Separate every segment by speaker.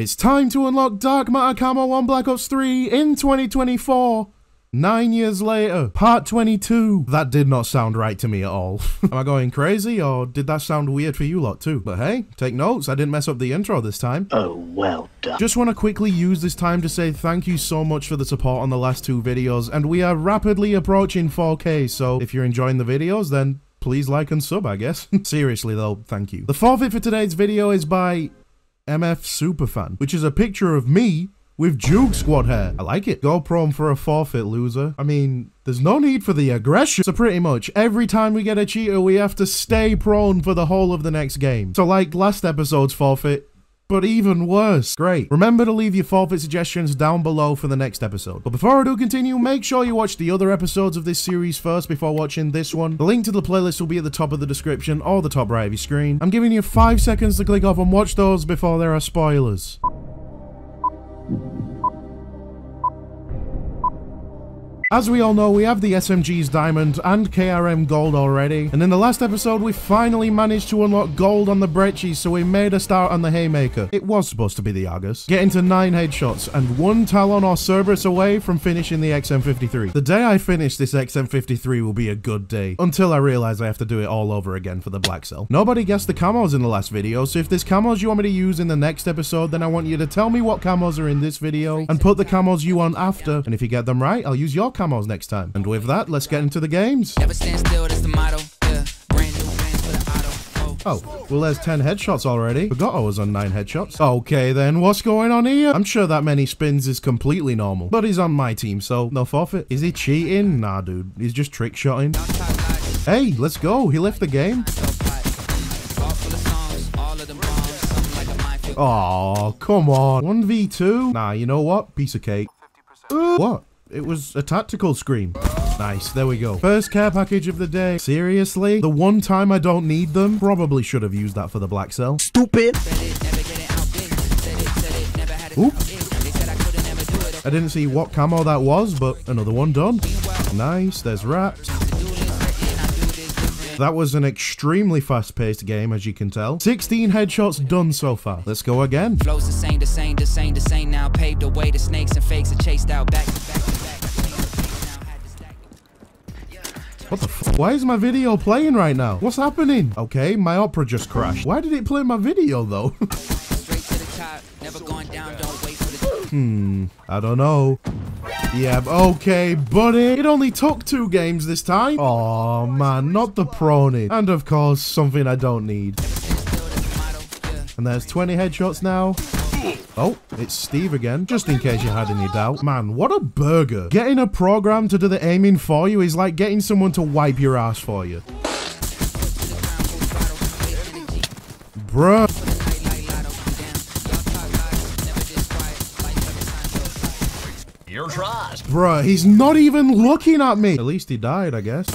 Speaker 1: It's time to unlock Dark Matter Camo on Black Ops 3 in 2024. Nine years later, part 22. That did not sound right to me at all. Am I going crazy or did that sound weird for you lot too? But hey, take notes, I didn't mess up the intro this time.
Speaker 2: Oh, well done.
Speaker 1: Just want to quickly use this time to say thank you so much for the support on the last two videos and we are rapidly approaching 4k so if you're enjoying the videos then please like and sub I guess. Seriously though, thank you. The forfeit for today's video is by MF Superfan, which is a picture of me with Juke Squad hair. I like it. Go prone for a forfeit, loser. I mean, there's no need for the aggression. So pretty much, every time we get a cheater, we have to stay prone for the whole of the next game. So like last episode's forfeit, but even worse. Great. Remember to leave your forfeit suggestions down below for the next episode. But before I do continue, make sure you watch the other episodes of this series first before watching this one. The link to the playlist will be at the top of the description or the top right of your screen. I'm giving you 5 seconds to click off and watch those before there are spoilers. As we all know, we have the SMG's Diamond and KRM Gold already, and in the last episode we finally managed to unlock Gold on the Brecci, so we made a start on the Haymaker. It was supposed to be the Argus. Getting to 9 headshots, and one Talon or Cerberus away from finishing the XM53. The day I finish this XM53 will be a good day, until I realise I have to do it all over again for the Black Cell. Nobody guessed the camos in the last video, so if there's camos you want me to use in the next episode, then I want you to tell me what camos are in this video, and put the camos you want after, and if you get them right, I'll use your camos next time. And with that, let's get into the games.
Speaker 3: Never stand still, that's the motto. Yeah, brand new Benz with an auto. Oh.
Speaker 1: Oh, well there's 10 headshots already. Forgot I was on 9 headshots. Okay then, what's going on here? I'm sure that many spins is completely normal. But he's on my team, so no forfeit. Is he cheating? Nah, dude. He's just trick shotting.
Speaker 3: Don't talk like
Speaker 1: Hey, let's go. He left the game.
Speaker 3: so pot. All full of songs, all of them bombs. Something like a minefield.
Speaker 1: Oh, come on. 1v2? Nah, you know what? Piece of cake. Uh, what? It was a tactical scream. Nice, there we go. First care package of the day. Seriously? The one time I don't need them? Probably should have used that for the black cell.
Speaker 2: Stupid.
Speaker 3: Said it, never get it out big. Said it, said it, never had it
Speaker 1: Oop.
Speaker 3: out big. They said I couldn't never do it.
Speaker 1: I didn't see what camo that was, but another one done. Nice, there's wraps.
Speaker 3: To do this, and I do this different.
Speaker 1: That was an extremely fast-paced game, as you can tell. 16 headshots done so far. Let's go again.
Speaker 3: Flows the same, the same, the same, the same now. Paved the way, the snakes and fakes are chased out. Back to back
Speaker 1: What the f- Why is my video playing right now? What's happening? Okay, my opera just crashed. Why did it play my video, though?
Speaker 3: Straight to the top, never going down, don't wait for the
Speaker 1: Hmm, I don't know. Yeah, okay, buddy. It only took two games this time. Oh man, not the proning. And of course, something I don't need. And there's 20 headshots now. Oh, it's Steve again, just in case you had any doubt. Man, what a burger. Getting a program to do the aiming for you is like getting someone to wipe your ass for you. Bruh.
Speaker 4: Trust.
Speaker 1: Bruh, he's not even looking at me. At least he died, I guess.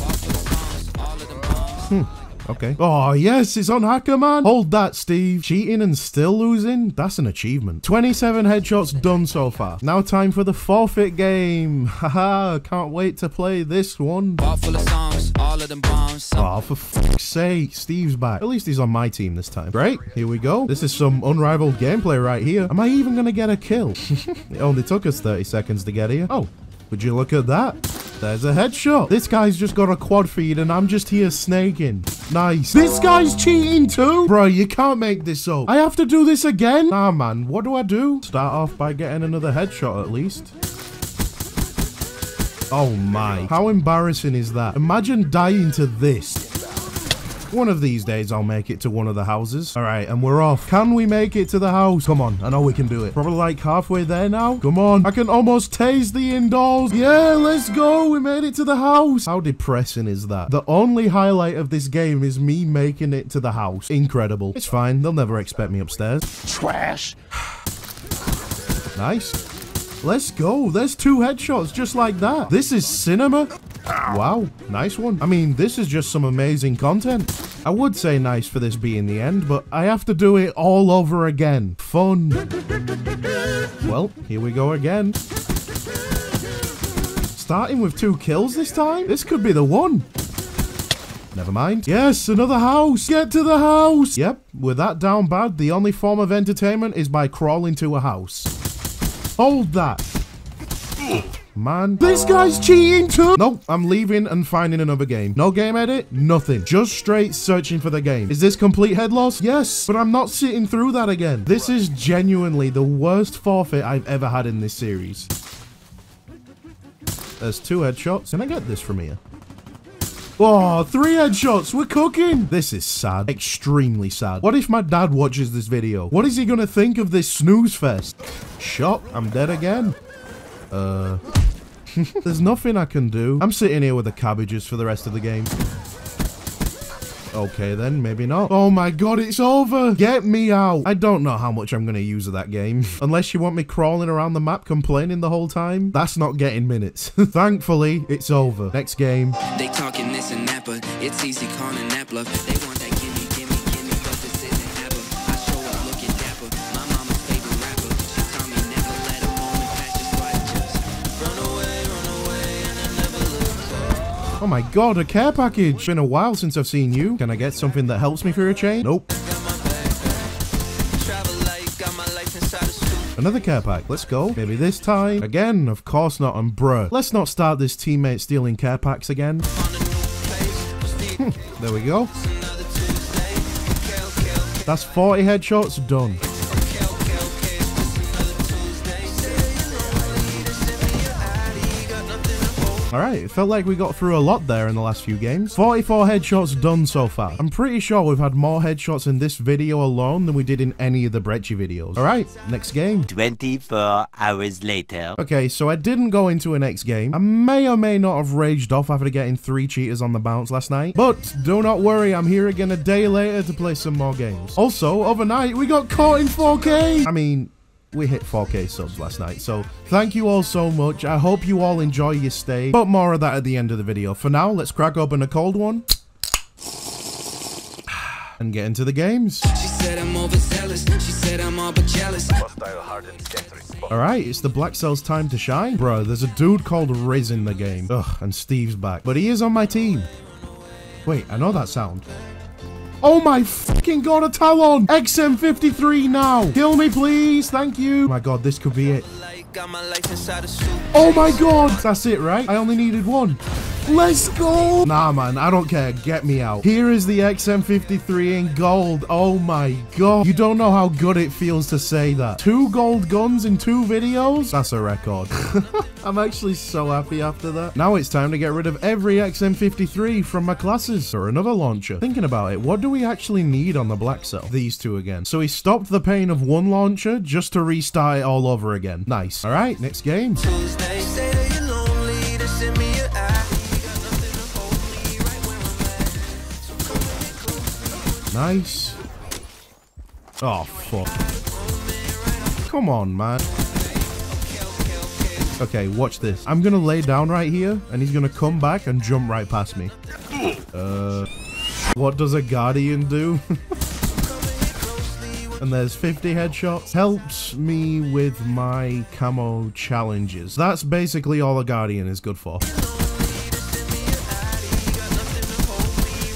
Speaker 1: Hmm. Okay. Oh, yes, it's on Hacker Man. Hold that, Steve. Cheating and still losing? That's an achievement. 27 headshots done so far. Now time for the forfeit game. Haha, can't wait to play this one.
Speaker 3: Ball full of songs, all of them bombs. Some
Speaker 1: Oh, for fuck's sake, Steve's back. At least he's on my team this time. Great, here we go. This is some unrivaled gameplay right here. Am I even gonna get a kill? it only took us 30 seconds to get here. Oh, would you look at that? There's a headshot. This guy's just got a quad feed and I'm just here snaking. Nice. This guy's cheating too? Bro, you can't make this up. I have to do this again? Nah, man. What do I do? Start off by getting another headshot at least. Oh my. How embarrassing is that? Imagine dying to this. One of these days I'll make it to one of the houses. Alright, and we're off. Can we make it to the house? Come on, I know we can do it. Probably like halfway there now. Come on, I can almost taste the indoors. Yeah, let's go. We made it to the house. How depressing is that? The only highlight of this game is me making it to the house. Incredible. It's fine, they'll never expect me upstairs.
Speaker 2: Trash.
Speaker 1: Nice. Let's go. There's two headshots just like that. This is cinema. Wow, nice one. I mean, this is just some amazing content. I would say nice for this being the end, but I have to do it all over again. Fun. Well, here we go again. Starting with two kills this time? This could be the one. Never mind. Yes, another house. Get to the house. Yep, with that down bad, the only form of entertainment is by crawling to a house. Hold that. Man, this guy's cheating too. Nope, I'm leaving and finding another game. No game edit, nothing. Just straight searching for the game. Is this complete head loss? Yes, but I'm not sitting through that again. This is genuinely the worst forfeit I've ever had in this series. There's two headshots. Can I get this from here? Oh, three headshots. We're cooking. This is sad. Extremely sad. What if my dad watches this video? What is he going to think of this snooze fest? Shot. I'm dead again. Uh... There's nothing I can do. I'm sitting here with the cabbages for the rest of the game. Okay then, maybe not. Oh my god, it's over! Get me out! I don't know how much I'm gonna use of that game. Unless you want me crawling around the map complaining the whole time. That's not getting minutes. Thankfully, it's over. Next game.
Speaker 3: They talking this and that, but it's easy calling that bluff.
Speaker 1: Oh my god, a care package! Been a while since I've seen you. Can I get something that helps me for a chain? Nope. Another care pack. Let's go. Maybe this time. Again, of course not. And bruh. Let's not start this teammate stealing care packs again. There we go. That's 40 headshots done. Alright, it felt like we got through a lot there in the last few games. 44 headshots done so far. I'm pretty sure we've had more headshots in this video alone than we did in any of the Brecci videos. Alright, next game.
Speaker 5: 24 hours later.
Speaker 1: Okay, so I didn't go into a next game. I may or may not have raged off after getting three cheaters on the bounce last night. But do not worry, I'm here again a day later to play some more games. Also, overnight, we got caught in 4K. I mean, we hit 4K subs last night, so thank you all so much. I hope you all enjoy your stay, but more of that at the end of the video. For now, let's crack open a cold one. And get into the games.
Speaker 3: She said I'm overzealous. She said I'm all but jealous.
Speaker 1: Alright, it's the Black Cells time to shine. Bro, there's a dude called Riz in the game. Ugh, and Steve's back. But he is on my team. Wait, I know that sound. Oh my fucking god, a Talon! XM53 now! Kill me, please! Thank you! my god, this could be it.
Speaker 3: Like got my life inside a suit.
Speaker 1: Oh my god! That's it, right? I only needed one. Let's go! Nah, man, I don't care. Get me out. Here is the XM53 in gold. Oh my god. You don't know how good it feels to say that. Two gold guns in two videos? That's a record. I'm actually so happy after that. Now it's time to get rid of every XM53 from my classes or another launcher. Thinking about it, what do we actually need on the Black Cell? These two again. So he stopped the pain of one launcher just to restart it all over again. Nice. All right, next game.
Speaker 3: Tuesday.
Speaker 1: Nice. Oh, fuck. Come on, man. Okay, watch this. I'm gonna lay down right here, and he's gonna come back and jump right past me. Uh, what does a Guardian do? and there's 50 headshots. Helps me with my camo challenges. That's basically all a Guardian is good for.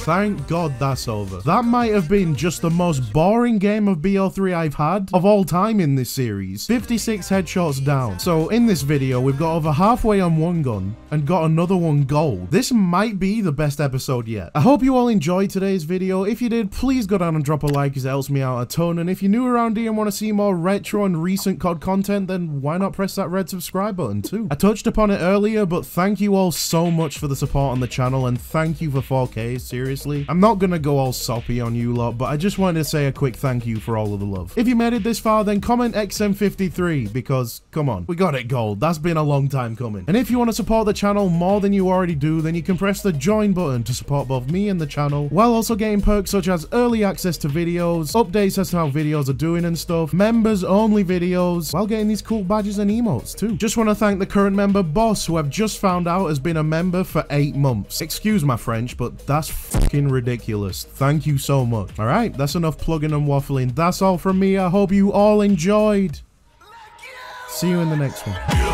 Speaker 1: Thank God that's over. That might have been just the most boring game of BO3 I've had of all time in this series. 56 headshots down. So in this video, we've got over halfway on one gun and got another one gold. This might be the best episode yet. I hope you all enjoyed today's video. If you did, please go down and drop a like because it helps me out a ton. And if you're new around here and want to see more retro and recent COD content, then why not press that red subscribe button too? I touched upon it earlier, but thank you all so much for the support on the channel and thank you for 4K, seriously. I'm not gonna go all soppy on you lot, but I just wanted to say a quick thank you for all of the love. If you made it this far, then comment XM53 because, come on, we got it gold. That's been a long time coming. And if you want to support the channel more than you already do, then you can press the join button to support both me and the channel, while also getting perks such as early access to videos, updates as to how videos are doing and stuff, members only videos, while getting these cool badges and emotes too. Just want to thank the current member Boss, who I've just found out has been a member for eight months. Excuse my French, but that's fucking ridiculous. Thank you so much. Alright, that's enough plugging and waffling. That's all from me. I hope you all enjoyed. See you in the next one.